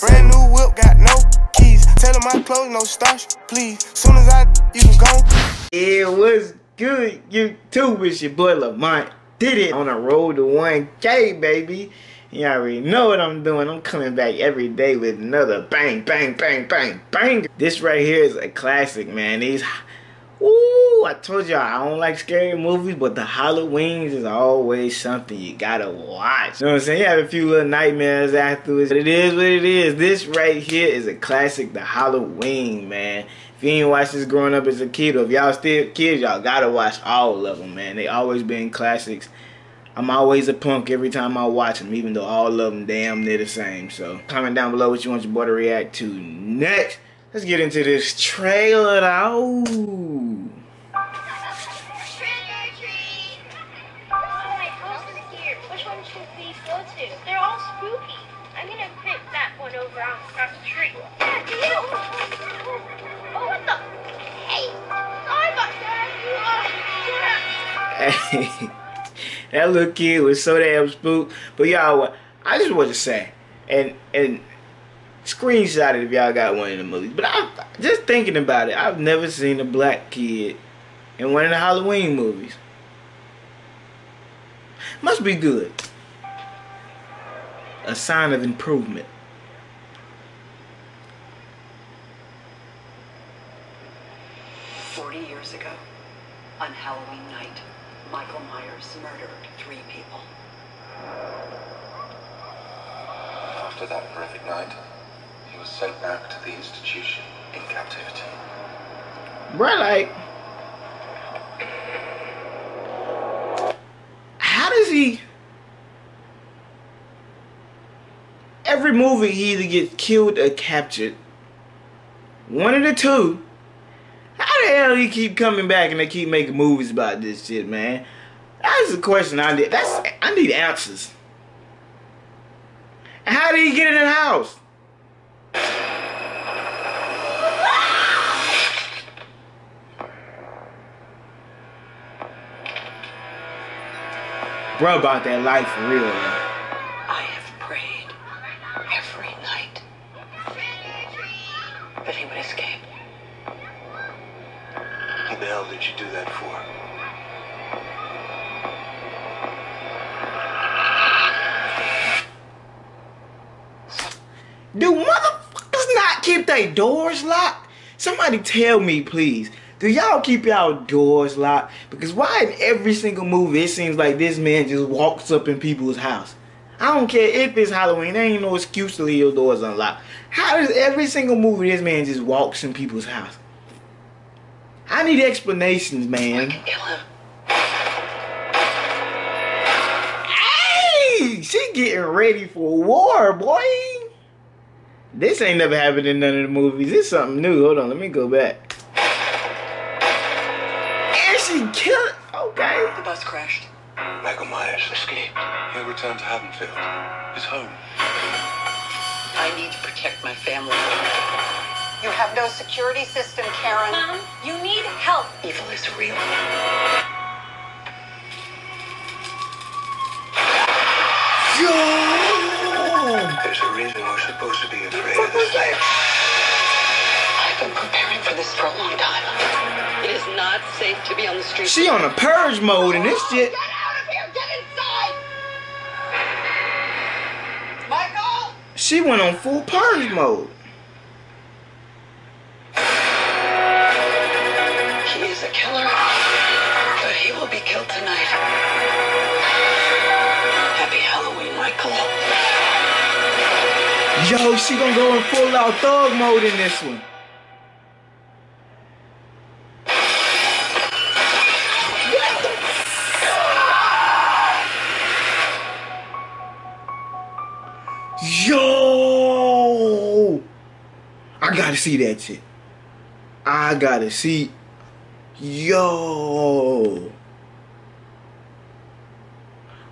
Brand new whip, got no keys. Tell them my clothes, no starch, please. Soon as I, you can go. It was good, YouTube. It's your boy Lamont. Did it on a road to 1K, baby. Y'all already know what I'm doing. I'm coming back every day with another bang, bang, bang, bang, bang. This right here is a classic, man. These Ooh, I told y'all I don't like scary movies, but the Halloweens is always something you gotta watch. You know what I'm saying? You have a few little nightmares afterwards. But it is what it is. This right here is a classic, the Halloween, man. If you ain't watched this growing up as a kid, or if y'all still kids, y'all gotta watch all of them, man. They always been classics. I'm always a punk every time I watch them, even though all of them damn near the same. So comment down below what you want your boy to react to next. Let's get into this trailer now. They're all spooky. I'm gonna pick that one over across the tree. Oh, what the? Hey! I got that. Uh, that little kid was so damn spooked. But y'all, I just want to say, and and Screenshot it if y'all got one in the movies. But I'm just thinking about it, I've never seen a black kid in one of the Halloween movies. Must be good. A sign of improvement. Forty years ago, on Halloween night, Michael Myers murdered three people. After that horrific night, he was sent back to the institution in captivity. Bruh, like, how does he? Every movie he either gets killed or captured. One of the two. How the hell he keep coming back and they keep making movies about this shit, man? That's a question I need. That's I need answers. How did he get in the house? Bro about that life for real. I Do motherfuckers not keep their doors locked? Somebody tell me, please. Do y'all keep y'all doors locked? Because why in every single movie it seems like this man just walks up in people's house? I don't care if it's Halloween. There ain't no excuse to leave your doors unlocked. How does every single movie this man just walks in people's house? I need explanations, man. Hey, she getting ready for war, boy. This ain't never happened in none of the movies. This something new. Hold on, let me go back And she killed. Okay. The bus crashed. Michael Myers escaped. He'll return to Haddonfield, his home. I need to protect my family. You have no security system, Karen. Mom, you need help. Evil is real. Safe to be on the street. She on a purge mode in this shit. Get out of here! Get inside! Michael! She went on full purge mode. He is a killer, but he will be killed tonight. Happy Halloween, Michael. Yo, she gonna go in full out thug mode in this one. I gotta see that shit. I gotta see. Yo!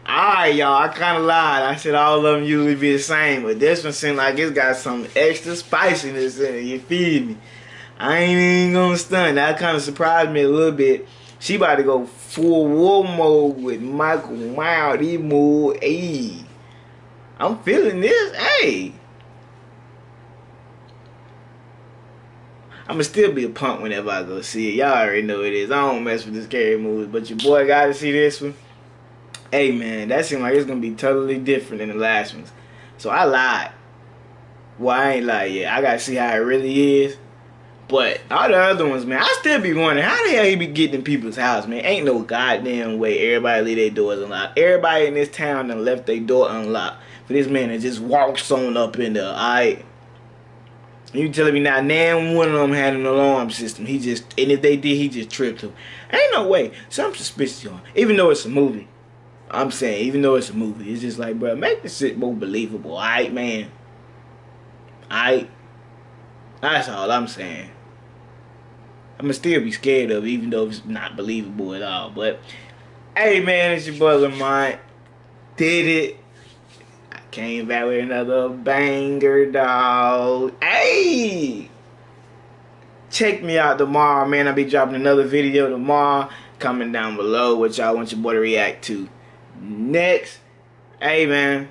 Alright, y'all. I kind of lied. I said all of them usually be the same, but this one seemed like it's got some extra spiciness in it. You feel me? I ain't even gonna stun. That kind of surprised me a little bit. She about to go full war mode with Michael Wild. He move. Ayy. I'm feeling this. Hey. I'ma still be a punk whenever I go see it. Y'all already know it is. I don't mess with this scary movie, but your boy gotta see this one. Hey man, that seemed like it's gonna be totally different than the last ones. So I lied. Well, I ain't lied yet. I gotta see how it really is. But all the other ones, man, I still be wondering how the hell he be getting in people's house, man. Ain't no goddamn way everybody leave their doors unlocked. Everybody in this town done left their door unlocked. For this man that just walks on up in there, alright? You telling me now, nan one of them had an alarm system. He just, and if they did, he just tripped him. Ain't no way. So I'm suspicious on Even though it's a movie. I'm saying, even though it's a movie, it's just like, bro, make this shit more believable. Alright, man. Alright. That's all I'm saying. I'm gonna still be scared of it, even though it's not believable at all. But, hey, man, it's your boy Lamont. Did it. Came back with another banger, dog. Hey! Check me out tomorrow, man. I'll be dropping another video tomorrow. Comment down below what y'all want your boy to react to. Next, hey, man.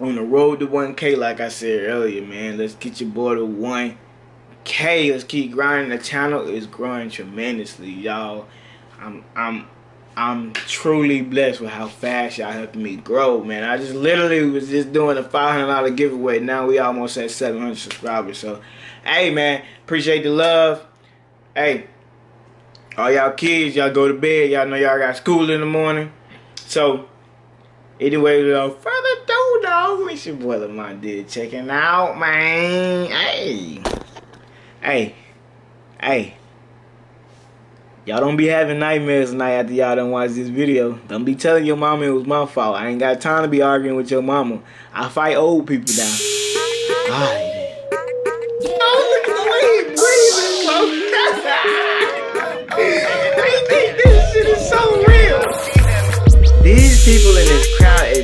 On the road to 1K, like I said earlier, man. Let's get your boy to 1K. Let's keep grinding. The channel is growing tremendously, y'all. I'm, I'm, I'm truly blessed with how fast y'all helping me grow, man. I just literally was just doing a $500 giveaway. Now we almost at 700 subscribers. So, hey, man, appreciate the love. Hey, all y'all kids, y'all go to bed. Y'all know y'all got school in the morning. So, anyway, without further ado, dog, it's your boy Lamont did checking out, man. Hey, hey, hey. Y'all don't be having nightmares tonight after y'all done watch this video. Don't be telling your mama it was my fault. I ain't got time to be arguing with your mama. I fight old people down. Alright then. Look at the way he breathing, bro. I think this shit is so real. These people in this crowd is